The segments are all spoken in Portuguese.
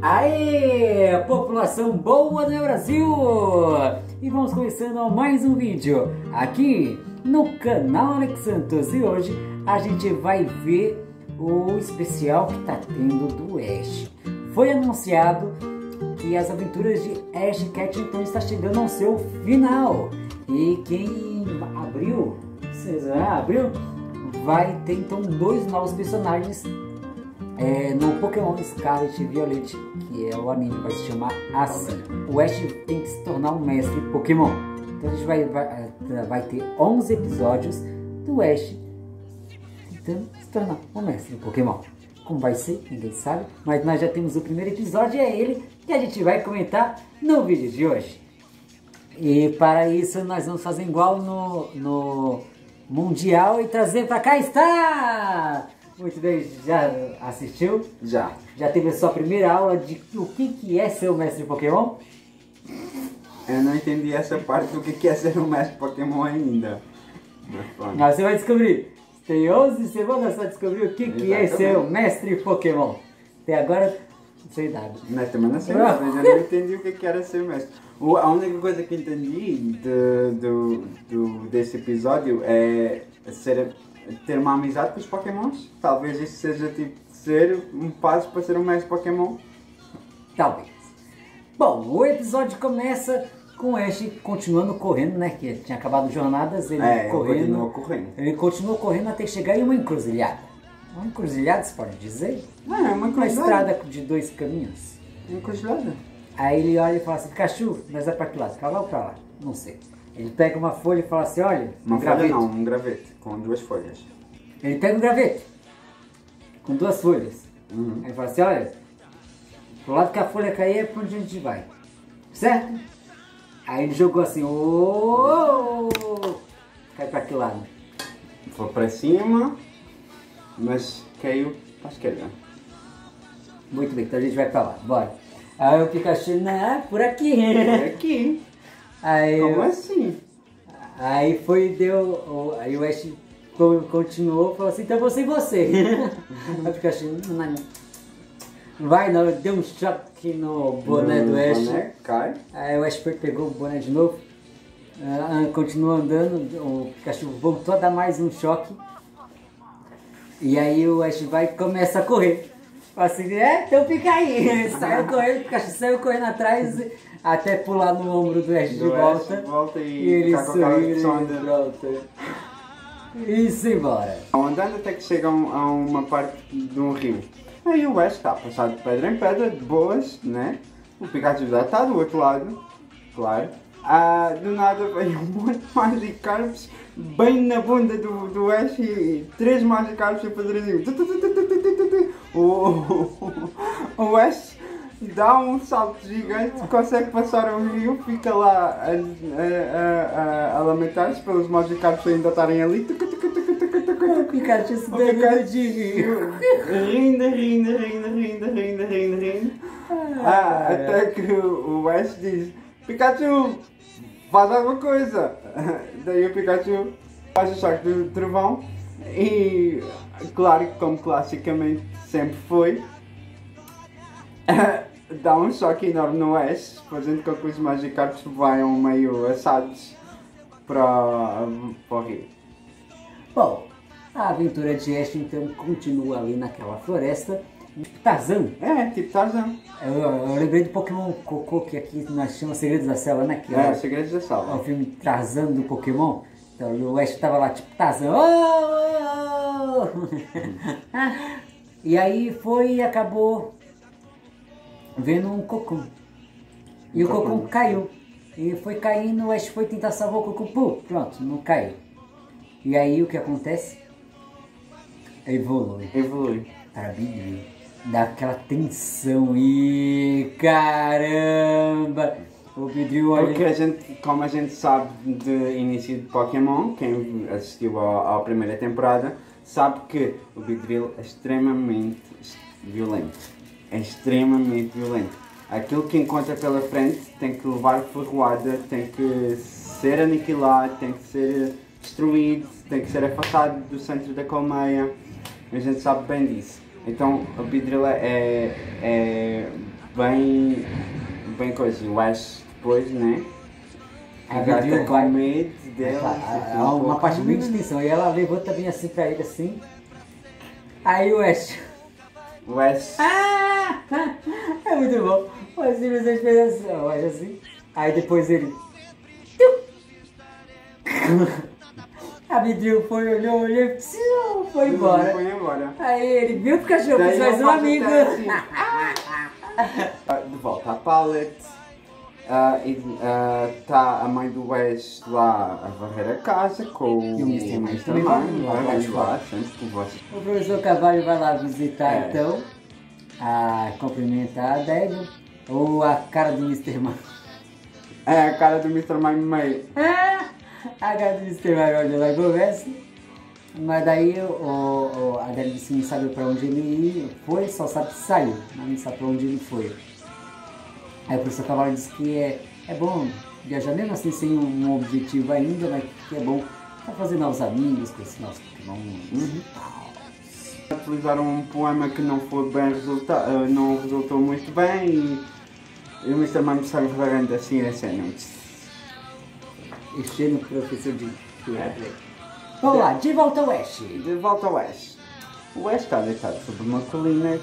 Aê, população boa do Brasil! E vamos começando mais um vídeo aqui no canal Alex Santos e hoje a gente vai ver o especial que tá tendo do Ash. Foi anunciado que as aventuras de Ash Ketchum está chegando ao seu final e quem abriu, vocês abriu, vai ter então dois novos personagens é, no Pokémon Scarlet Violet, que é o anime, vai se chamar assim. O Ash tem que se tornar um mestre Pokémon. Então a gente vai, vai, é, vai ter 11 episódios do Ash tentando se tornar um mestre Pokémon. Como vai ser, ninguém sabe, mas nós já temos o primeiro episódio e é ele que a gente vai comentar no vídeo de hoje. E para isso nós vamos fazer igual no, no Mundial e trazer para cá está! Muito bem, já assistiu? Já. Já teve a sua primeira aula de o que, que é ser um mestre Pokémon? Eu não entendi essa parte do que é ser um mestre Pokémon ainda. Mas você vai descobrir. Tem 11 semanas para descobrir o que, que é ser um mestre Pokémon. Até agora, não sei nada. Mas também não sei nada, eu não entendi o que que era ser mestre. O- A única coisa que entendi de- do, do- desse episódio é ser, ter uma amizade com os Pokémons. Talvez isso seja tipo ser um passo para ser um mestre Pokémon. Talvez. Bom, o episódio começa com o Ash continuando correndo, né? Que tinha acabado jornadas, ele É, correndo. continuou correndo. Ele continuou correndo até chegar em uma encruzilhada. Uma encruzilhada, se pode dizer? É uma Uma coisa. estrada de dois caminhos. Encruzilhada. Aí ele olha e fala assim, Pikachu, nós vai pra que lado? Pra lá ou pra lá? Não sei. Ele pega uma folha e fala assim, olha, Uma um folha graveto. não, um gravete com duas folhas. Ele pega um graveto com duas folhas. Uhum. Aí ele fala assim, olha, pro lado que a folha cair é pra onde a gente vai. Certo? Aí ele jogou assim, ô, cai pra que lado? Foi para cima, mas caiu para a esquerda. Muito bem, então a gente vai pra lá, bora. Aí o Pikachu, não, por aqui. É aqui. Aí, Como assim? aí foi, deu, aí o Ash co- continuou, falou assim, então você e você. Aí o Pikachu, vai não, deu um choque no boné do Ash. Boné, cai. Aí o Ashford pegou o boné de novo, ah, continuou andando, o Pikachu voltou a dar mais um choque. E aí o Ash vai e começa a correr. Fala assim, é, então fica aí. Saiu correndo, o Pikachu saiu correndo atrás até pular no ombro do Ash de volta. volta e e ele expressão e de- pronto. E se embora. Andando até que chega a, um- uma parte de um rio. Aí o Ash está a passar de pedra em pedra, de boas, né? O Pikachu já está do outro lado, claro. Ah, do nada vem um monte de Magikarps bem na bunda do, do Ash e três Magikarps a fazer assim. O, o, o Ash dá um salto gigante, consegue passar o rio, fica lá a, a, a, a lamentar-se pelos mojicados ainda estarem ali. O Pikachu tucu, tucu, tucu, tucu. se é de rindo, rindo, rindo, rindo, rindo, rindo, rindo. Ah, ah até que o Ash diz, Pikachu, faz alguma coisa. Daí o Pikachu faz o choque do trovão e, claro, como classicamente sempre foi, dá um choque enorme no Ash, fazendo com que os Magikarps vaiam meio assados para, para o rio. Bom, a aventura de Ash então continua ali naquela floresta. Tarzan É, tipo Tarzan. Eu, eu lembrei do Pokémon Cocô, que aqui nós chamamos Segredos da Selva, né? Que É, é, os segredos da é sala. o filme Tarzan do Pokémon. Então o Ash tava lá, tipo, Tarzan. "Oh, oh, oh." e aí foi e acabou vendo um cocô. E o Um cocô. cocô caiu. E foi caindo, o Ash foi tentar salvar o cocô. Pô, pronto, não caiu. E aí o que acontece? Evolui Evolui. para Bidri. Dá aquela tensão e caramba! O Bidril Porque olha. a gente, como a gente sabe de início de Pokémon, quem assistiu à, primeira temporada, sabe que o Beedrill é extremamente violento. É extremamente violento. Aquilo que encontra pela frente tem que levar ferroada, tem que ser aniquilado, tem que ser destruído, tem que ser afastado do centro da colmeia. A gente sabe bem disso. Então o Beedrill é, é bem, bem coisa. O Ash depois, né? A Fica Beedrill até com vai- medo dela. Há uma parte bem de tensão. E ela levanta bem assim pra ele assim. Aí o Ash. O Ash. Ah! É muito bom. Ash simplesmente fez assim, ó, o Ash assim. Aí depois ele. A Beedrill foi, olhou, olhou, foi embora. Foi embora. Aí ele viu o cachorro, fez mais ele um amigo. assim. Ah, De volta à pallet. Ah, e está a mãe do Ash lá a varrer a casa com o E o Mr. Mr. também vai lá, vai vai lá, lá. sempre com. O professor Cavalho vai lá visitar É. então, a cumprimentar a Débora, ou a cara do Mr. Man. É a cara do Mr. Mime. Ah, a cara do Mr. Man olha lá e conversa. Mas daí o, o, a Débora disse que não sabe pra onde ele foi, só sabe que saiu, mas não sabe pra onde ele foi. Aí o professor Cavalho disse que é, é bom viajar mesmo assim sem um, um objetivo ainda, mas que é bom pra fazer novos amigos, conhecer novos Pokémon e tal. Utilizaram um poema que não foi bem resulta eh, não resultou muito bem e, e o Mr. Mime saiu varrendo assim a cena. enchendo o professor de Vamos lá, de volta ao Ash. De volta ao Ash. O Ash está deitado sobre uma colina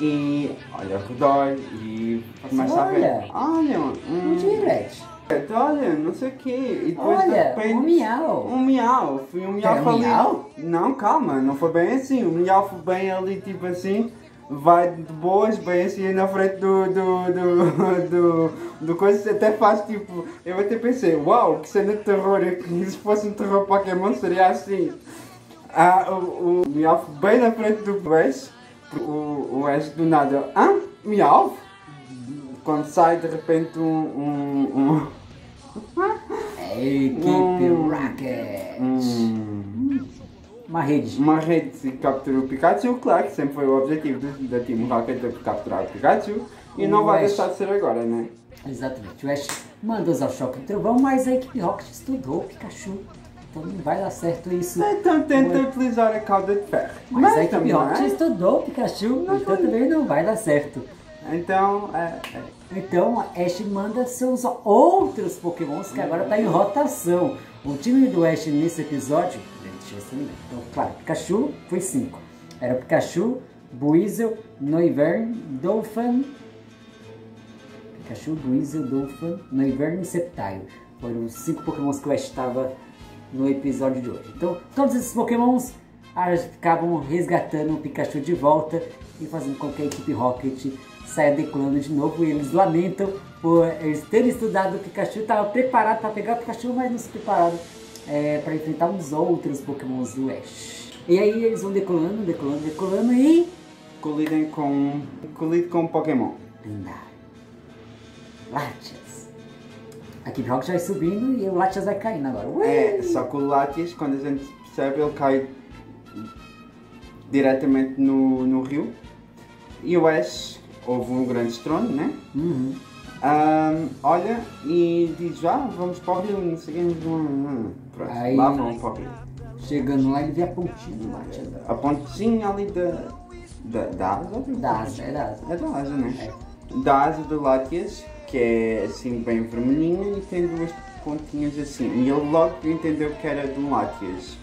e olha ao redor e começa a ver. olha. Olha, Um um. Olha, não sei o quê. E depois de Olha, repente. um miau. Um miau. Foi um miau Era um foi ali- miau? Não, calma, não foi bem assim. O miau foi bem ali, tipo assim. Vai de boas, bem assim na frente do. do. do. do, do coisa. Até faz tipo. Eu até pensei, uau, que cena de terror. Se fosse um terror Pokémon seria assim. Ah, o, o miau bem na frente do Ash. O, o Ash do nada. Hã? Miau? Quando sai de repente um. um, Equipe Hum. Rocket. um, um Uma rede. uma rede de capturar o Pikachu, claro que sempre foi o objetivo da Team Rocket de capturar o Pikachu e não vai Mas- deixar de ser agora, né? Exatamente. O Ash manda usar o choque do trovão, mas a equipe Rocket estudou o Pikachu. Então não vai dar certo isso. Então tenta Ué. utilizar a cauda de ferro. Mas, a equipe Rocket estudou o Pikachu, então também não vai dar certo. Então, é, é, Então Ash manda seus outros Pokémons que agora está em rotação. O time do Ash nesse episódio, deixa eu. Então, claro, Pikachu foi 5. Era Pikachu, Buizel, Noivern, Dolphin. Pikachu, Buizel, Dolphin, Noivern e Sceptile. Foram os 5 Pokémons que o Ash estava no episódio de hoje. Então, todos esses Pokémons ah, acabam resgatando o Pikachu de volta e fazendo com que a equipe Rocket saia decolando de novo. E eles lamentam por eles terem estudado o Pikachu, estava preparado para pegar o Pikachu, mas não se prepararam para enfrentar uns outros Pokémons do Ash. E aí eles vão decolando, decolando, decolando e. colidem com, colide com um Pokémon. Lendário. Latias. A equipe Rocket vai subindo e o Latias vai caindo agora. É, só que o Latias, quando a gente percebe, ele cai diretamente no, no rio. E o Ash, houve um grande estrondo, né? Uhum. Ahm, olha e diz, ah, vamos para o rio, não sei o Aí- lá vão para o rio. Chegando lá ele vê a pontinha do Latias. A pontinha ali da, da, da asa? Da asa, é da asa. É da asa, né? Da asa do Latias, que é assim bem vermelhinha e tem duas pontinhas assim. E ele logo entendeu que era de um Latias.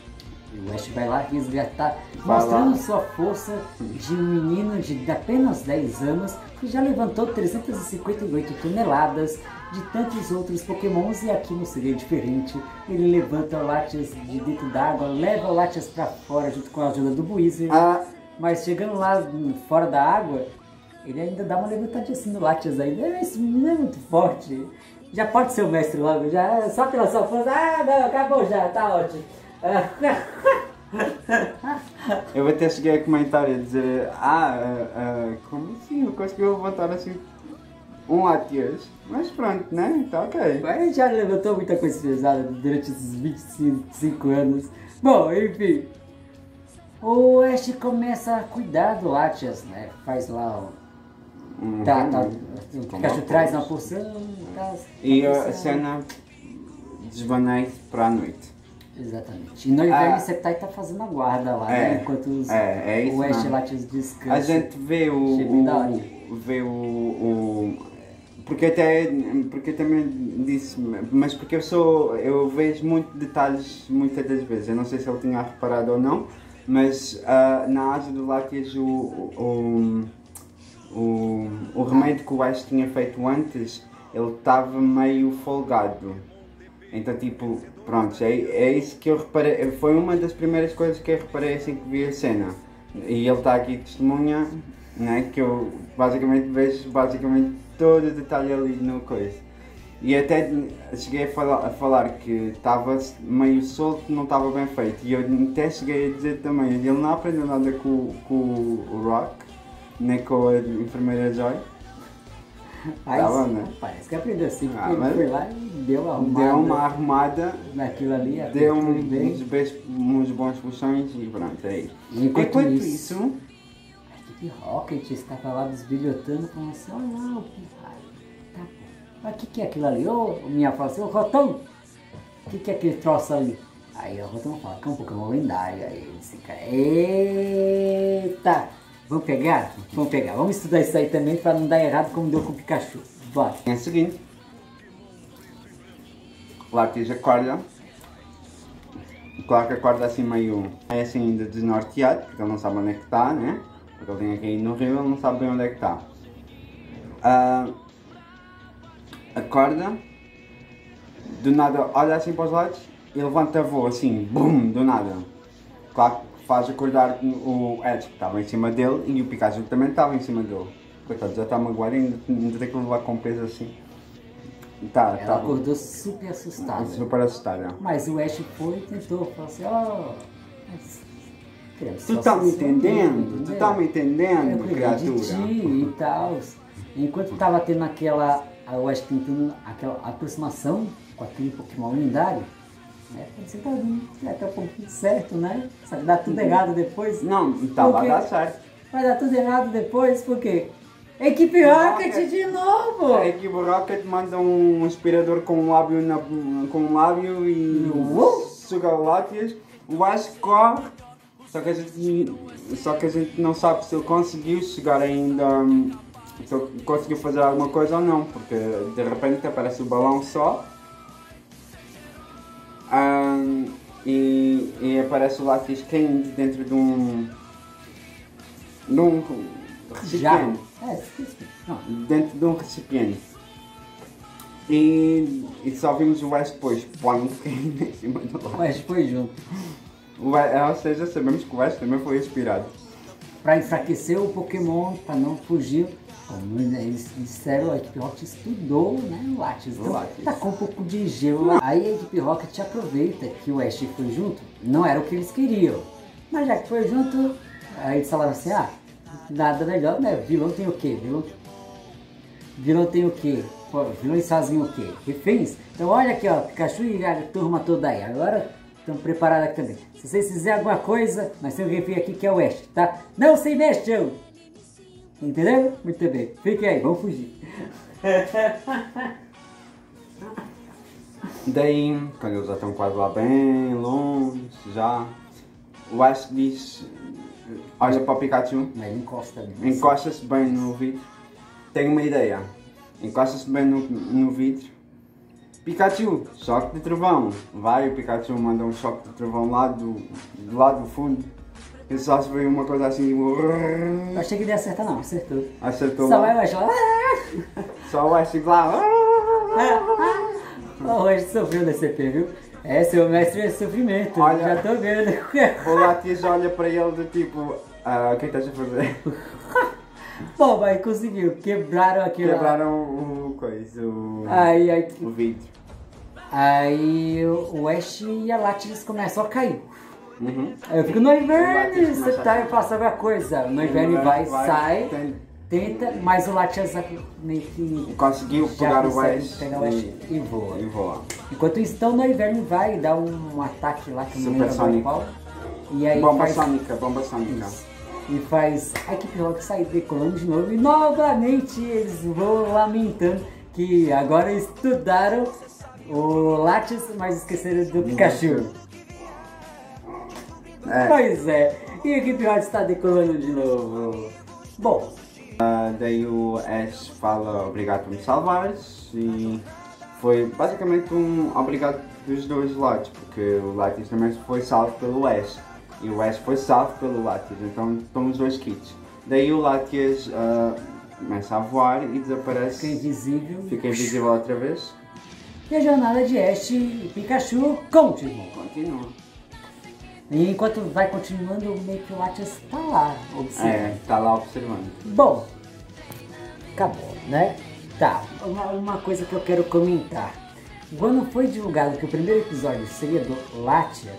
E o Ash vai lá resgatar, Vai mostrando lá. sua força de um menino de apenas 10 anos que já levantou 358 toneladas de tantos outros pokémons e aqui não seria diferente. Ele levanta o Latias de dentro d'água, leva o Latias pra fora junto com a ajuda do Buizer, Ah, mas chegando lá hum, fora da água, ele ainda dá uma levantadinha assim no Latias ainda. "É, Esse menino é muito forte. Já pode ser o mestre logo, já só pela sua força. Ah, não, acabou já, tá ótimo. Eu até cheguei a comentar e a dizer, ah, ah, ah, como assim? Eu consegui levantar assim um Latias. Mas pronto, né? Tá ok. Mas já levantou muita coisa pesada durante esses 25 anos. Bom, enfim. O Ash começa a cuidar do Latias, né? Faz lá o. Uhum. Tá, tá. O Pikachu traz uma poção. Tá, E a poção. cena desvanece para a noite. Exatamente. E no inverno Ah. você tá, tá fazendo a guarda lá, É, né? Enquanto os, é, é isso o Ash mesmo. Latias descansa. A gente vê o. O vê o, o- Porque até. Porque eu também disse. Mas porque eu sou. Eu vejo muitos detalhes muitas das vezes. Eu não sei se ele tinha reparado ou não. Mas ah, na asa do Látias o. o o, o remédio que o Ash tinha feito antes, ele estava meio folgado. Então, tipo, pronto, é, é isso que eu reparei. Foi uma das primeiras coisas que eu reparei assim que vi a cena. E ele está aqui testemunha, né? Que eu basicamente vejo basicamente todo o detalhe ali no coisa. E até cheguei a falar, a falar que estava meio solto, não estava bem feito. E eu até cheguei a dizer também, ele não aprendeu nada com, com o Rock, nem com a enfermeira Joy. Tá bom, né? Parece que aprendeu assim, Ah, ele foi lá e deu uma arrumada Deu uma arrumada, naquilo ali, deu um- uns, beijos, uns bons puxões e pronto, é isso. Enquanto Enquanto isso- isso, A equipe Rocket estava lá desbilhotando, falando assim, olha lá, o pirraia. Tá. Mas o que, que é aquilo ali? Ô, minha fala assim, ô Rotão, o que, que é aquele troço ali? Aí o Rotão fala, que é um Pokémon lendário. Aí esse cara, eita! Vamos pegar? Vamos pegar. Vamos estudar isso aí também para não dar errado como deu com o Pikachu. Bora. é o seguinte. Lápis acorda. Claro que acorda assim meio, é assim desnorteado, porque ele não sabe onde é que está, né? Porque ele tem ir no rio, ele não sabe bem onde é que está. Ah, acorda, do nada olha assim para os lados e levanta voo assim, bum, do nada. Claro faz acordar o Edge que estava em cima dele e o Pikachu também estava em cima dele. Coitado, já está magoado e ainda, ainda tem que levar com peso assim. Tá, Ela tá acordou super assustada. super assustada. Mas o Ash foi e tentou, falou assim, ó... queremos Tu tá me ser seu entendendo? amigo, Tu né? tá me entendendo, de criatura? ti e tal. Enquanto tava tendo aquela, acho que tentando aquela aproximação com aquele Pokémon lendário, né? Você tá dando até um pouquinho certo, né? Só que dá tudo errado depois. Não, a quê? dar certo. Vai dar tudo errado depois, por quê? Equipe Rocket de novo! A equipe Rocket manda um aspirador com um lábio, na, com um lábio e Uh! suga látias. O Ash corre, só que, a gente, só que a gente não sabe se ele conseguiu chegar ainda. Se ele conseguiu fazer alguma coisa ou não, porque de repente aparece o balão só. E, e aparece o lápis caindo dentro de um. de um recipiente É. Não, dentro de um recipiente. E, e só vimos o West depois, plano, em cima do o foi junto. West- Ou seja, sabemos que o West também foi inspirado. Pra enfraquecer o Pokémon, pra não fugir. Como eles disseram, a equipe Rocket estudou né, o Latios. Então, Latios. tacou um pouco de gelo lá. Aí a equipe Rocket aproveita que o Ash foi junto. Não era o que eles queriam. Mas já que foi junto, aí eles falaram assim, ah, nada melhor, né? Vilão tem o quê? Vilão, vilão tem o quê? Pô, vilões fazem o quê? Reféns? Então olha aqui, ó, Pikachu e a turma toda aí. Agora estão preparados aqui também. Se vocês fizerem alguma coisa, nós temos um refém aqui que é o Ash, tá? Não se mexam! Entendeu? Muito bem. Fiquem aí, vamos fugir. Daí, quando eles já estão quase lá bem longe, já, o West diz, olha para o Pikachu, ele encosta encosta-se bem no vidro. Tenho uma ideia. Encosta-se bem no, no vidro. Pikachu, choque de trovão. Vai, o Pikachu manda um choque de trovão lá do, do lado do fundo. E só se veio uma coisa assim. Eu achei que ele ia acertar, não, acertou. Acertou Só vai o lá. Lá. Só o Ash lá. O Ash sofreu da CP, viu? É, seu mestre é sofrimento. Olha. Já tô vendo. O Latias olha para ele do tipo. Ah, o que estás a fazer? Bom, mas conseguiu. Quebraram aquilo. Quebraram o, o coisa, o, Aí, aí, o vidro. aí o Ash e a Latias começam a cair. Uhum. Aí eu fico, no inverno, você tá passa alguma coisa. No inverno vai, sai, tem- tenta, mas o Latias meio que Conseguiu pegar o pegar o Ash e, e voa. e voa. Enquanto isso, então no inverno vai dar um, ataque lá que não lembro Supersônico. qual. E aí Bomba faz, sônica, bomba sônica. Isso. E faz a equipe Rock sair decolando de novo e novamente eles vão lamentando que agora estudaram o Latias, mas esqueceram do Pikachu. É. Pois é. E a equipe Hot está decolando de novo. Bom, Ah, daí o Ash fala obrigado por me salvares e foi basicamente um obrigado dos dois lados, porque o Latias também foi salvo pelo Ash e o Ash foi salvo pelo Latias, então estão os dois kits. Daí o Latias ah, começa a voar e desaparece, fica invisível. fica invisível outra vez. E a jornada de Ash e Pikachu continua. Continua. E enquanto vai continuando, meio que o Latias está lá, observando. É, tá lá observando. Bom, acabou, né? Tá, uma, uma coisa que eu quero comentar. Quando foi divulgado que o primeiro episódio seria do Latias,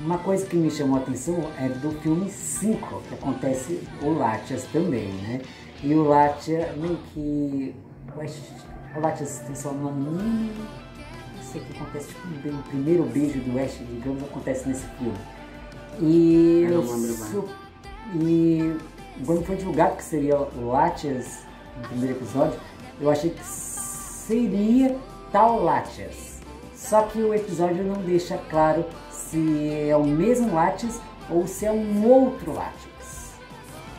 uma coisa que me chamou a atenção é do filme 5, que acontece o Latias também, né? E o Latias meio que. O o Latias tem seu nome. hum, Não sei o que acontece, tipo, o primeiro beijo do Ash, digamos, acontece nesse filme. E. E quando foi divulgado que seria o Latias no primeiro episódio, eu achei que seria tal Latias. Só que o episódio não deixa claro se é o mesmo Latias ou se é um outro Latias.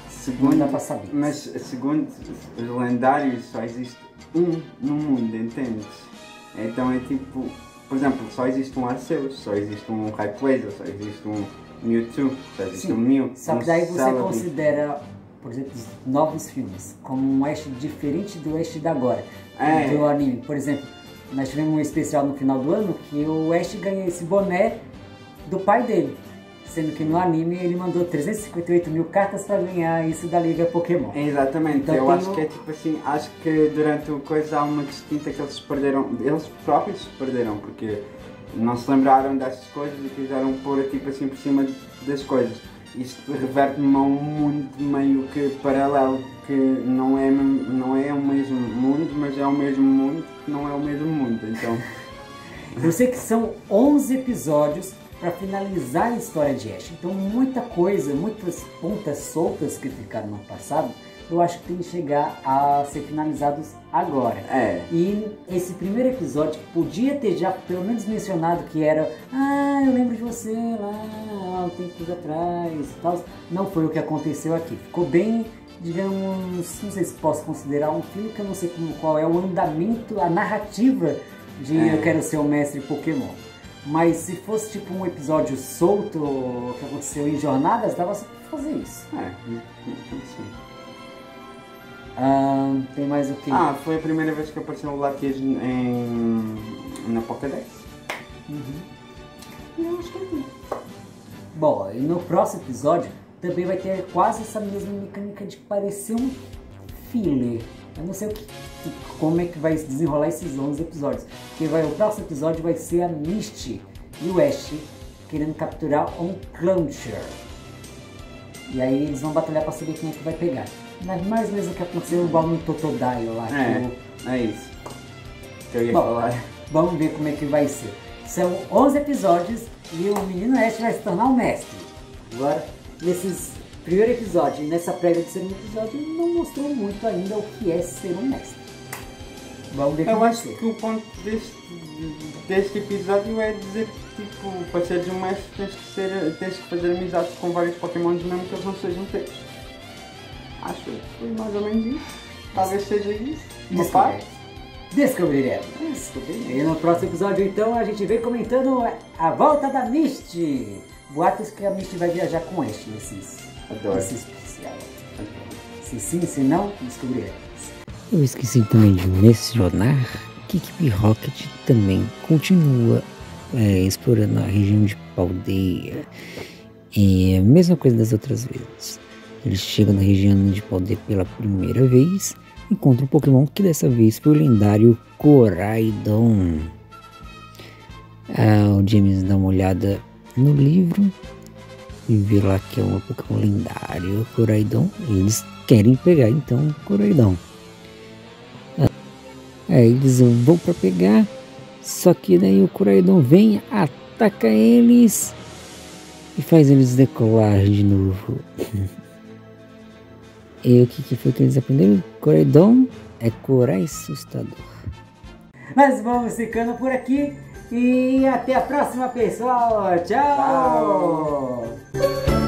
Segundo, Não dá pra saber. Mas segundo os lendários só existe um no mundo, entendes? Então é tipo, por exemplo, só existe um Arceus, só existe um Rayquaza, só existe um Mewtwo, existe Sim, um Mew. Só que daí você considera, por exemplo, os novos filmes como um Ash diferente do Ash da agora, É. do anime. Por exemplo, nós tivemos um especial no final do ano que o Ash ganhou esse boné do pai dele. Sendo que no anime ele mandou 358 mil cartas para ganhar isso da Liga Pokémon. Exatamente, Então eu acho o- que é tipo assim, acho que durante o coisa há uma distinta que eles perderam, eles próprios perderam, porque não se lembraram dessas coisas e quiseram pôr tipo assim por cima das coisas. Isto reverte-me a um mundo meio que paralelo, que não é, não é o mesmo mundo, mas é o mesmo mundo que não é o mesmo mundo. Então, Eu sei que são 11 episódios para finalizar a história de Ash. Então muita coisa, muitas pontas soltas que ficaram no passado, eu acho que tem que chegar a ser finalizados agora. é. E esse primeiro episódio que podia ter já pelo menos mencionado que era Ah, eu lembro de você lá há um tempos atrás e tal. Não foi o que aconteceu aqui. Ficou bem, digamos, não sei se posso considerar um filme que eu não sei como, qual é o andamento, a narrativa de É. Eu Quero Ser o Mestre Pokémon. Mas se fosse tipo um episódio solto que aconteceu em jornadas, dava pra fazer isso. É, sim. Ah, tem mais o que? Ah, foi a primeira vez que apareceu o Latias em, na Pokédex. Eu acho que é tudo. Bom, e no próximo episódio também vai ter quase essa mesma mecânica de parecer um filler. Eu não sei o que, como é que vai se desenrolar esses 11 episódios. Porque vai, o próximo episódio vai ser a Misty e o Ash querendo capturar um Clowncher. E aí eles vão batalhar pra saber quem é que vai pegar. Mas mais ou menos o que aconteceu no Totodile lá. que É, o- é isso. Que eu ia Bom. falar. Vamos ver como é que vai ser. São 11 episódios e o menino Ash vai se tornar o mestre. Agora, nesses primeiro episódio e nessa prévia do segundo episódio, não mostrou muito ainda o que é ser um mestre. Vamos ver Eu acho que o ponto deste, deste episódio é dizer que, tipo, para seres um mestre tens que, ser, tens que fazer amizades com vários pokémons mesmo que eles não sejam teus. Acho que foi mais ou menos isso. Talvez seja isso. Uma parte. Descobriremos. Descobriremos. E no próximo episódio, então, a gente vem comentando a volta da Misty. Boatos que a Misty vai viajar com Ash nesses, Adoro. nesse especial. Se sim, se não, descobriremos. Eu esqueci também de mencionar que Equipe Rocket também continua é, explorando a região de Paldeia. É a mesma coisa das outras vezes. Eles chegam na região de Paldeia pela primeira vez, encontram um Pokémon que dessa vez foi o lendário Coraidon. Ah, o James dá uma olhada no livro e vê lá que é um Pokémon lendário, Coraidon. E eles querem pegar então Coraidon. Aí eles vão pra pegar, só que daí o Coraidon vem, ataca eles e faz eles decolar de novo. E o que, que foi que eles aprenderam? Coraidon é corai assustador. Nós vamos ficando por aqui e até a próxima, pessoal. Tchau. Música